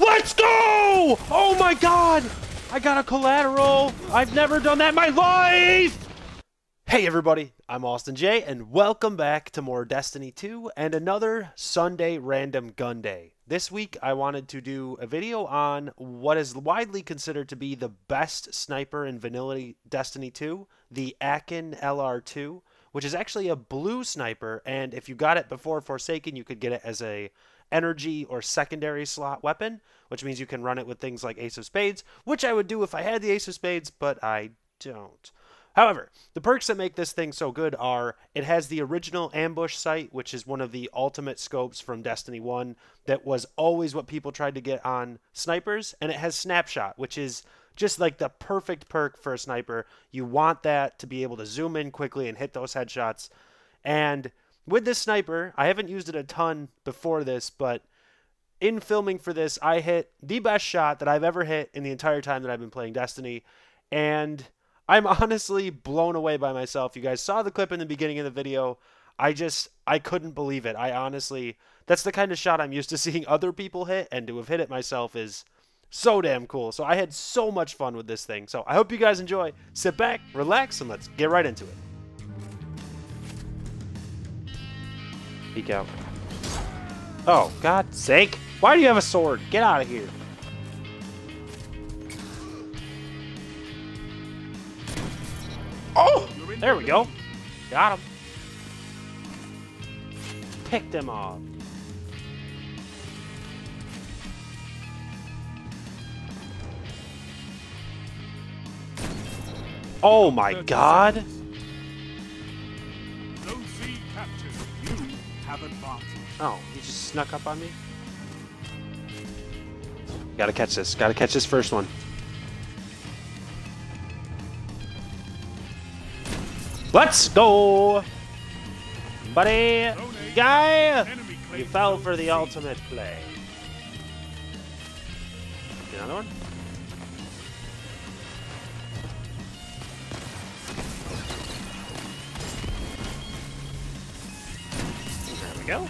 Let's go! Oh my god! I got a collateral! I've never done that in my life! Hey everybody, I'm Austin J, and welcome back to more Destiny 2 and another Sunday Random Gun Day. This week I wanted to do a video on what is widely considered to be the best sniper in vanilla Destiny 2, the Aachen LR2, which is actually a blue sniper, and if you got it before Forsaken, you could get it as a energy or secondary slot weapon, which means you can run it with things like Ace of Spades, which I would do if I had the Ace of Spades, but I don't. However, the perks that make this thing so good are it has the original ambush sight, which is one of the ultimate scopes from Destiny 1 that was always what people tried to get on snipers, and it has snapshot, which is just like the perfect perk for a sniper. You want that to be able to zoom in quickly and hit those headshots. And with this sniper, I haven't used it a ton before this, but in filming for this, I hit the best shot that I've ever hit in the entire time that I've been playing Destiny. And I'm honestly blown away by myself. You guys saw the clip in the beginning of the video. I just, I couldn't believe it. I honestly, that's the kind of shot I'm used to seeing other people hit, and to have hit it myself is so damn cool. So I had so much fun with this thing. So I hope you guys enjoy. Sit back, relax, and let's get right into it. Peek out. Oh, God's sake. Why do you have a sword? Get out of here. Oh! There we go. Got him. Picked him off. Oh my god! Oh, he just snuck up on me? Gotta catch this. Gotta catch this first one. Let's go! Buddy! Guy! You fell for the ultimate play. Another one? We go.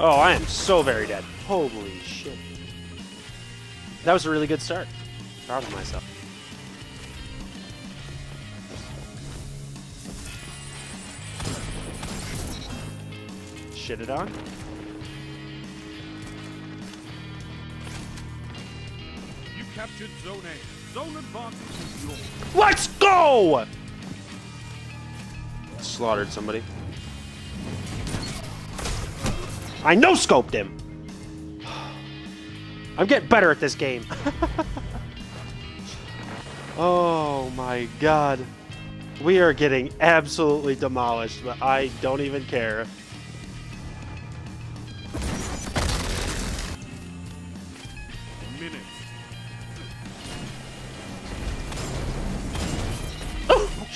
Oh, I am so very dead. Holy shit. That was a really good start. Proud of myself. Shit it on. You captured Zone A. Zone advantage is yours. Let's go! Slaughtered somebody. I no scoped him. I'm getting better at this game. oh my god. We are getting absolutely demolished, but I don't even care.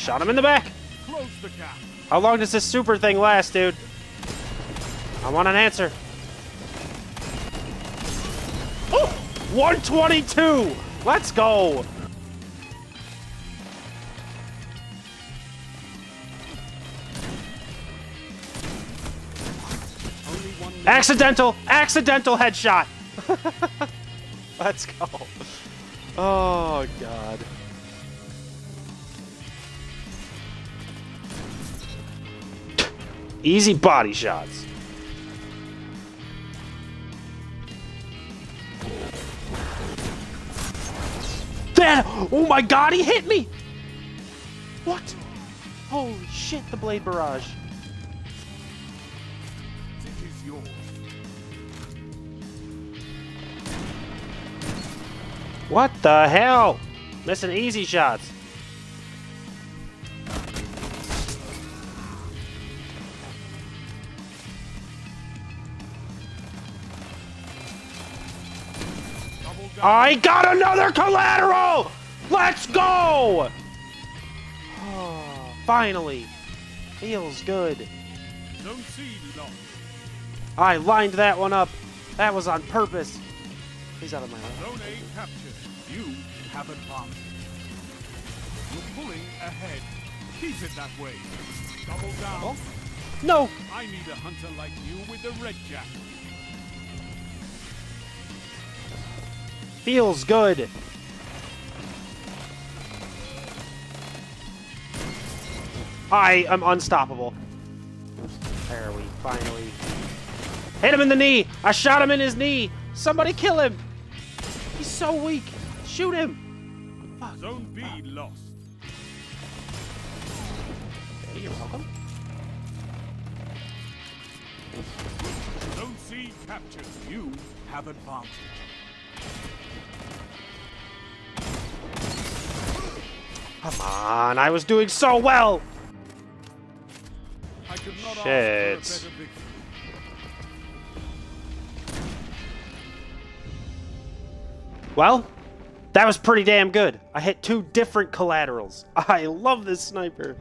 Shot him in the back. Close the gap. How long does this super thing last, dude? I want an answer. Oh, 122! Let's go! Only one minute. Accidental! Accidental headshot! Let's go. Oh, God. Easy body shots. That! Oh my god, he hit me! What? Holy shit, the blade barrage. It is yours. What the hell? Missing easy shots. I got another collateral! Let's go! Oh, finally. Feels good. Zone C lost. I lined that one up. That was on purpose. He's out of my way. Zone A captured. You have advantage. You're pulling ahead. Keep it that way. Double down. No! I need a hunter like you with the red jacket. Feels good. I am unstoppable. There we finally hit him in the knee. I shot him in his knee. Somebody kill him. He's so weak. Shoot him. Fuck. Zone B lost. Okay, you're welcome. Zone C captured. You have advantage. Come on, I was doing so well. I could not Shit. ask for a. Well, that was pretty damn good. I hit two different collaterals. I love this sniper.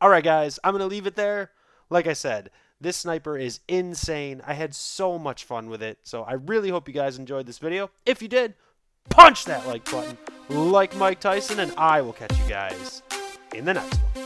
Alright, guys, I'm going to leave it there. Like I said, this sniper is insane. I had so much fun with it. So I really hope you guys enjoyed this video. If you did, punch that like button like Mike Tyson, and I will catch you guys in the next one.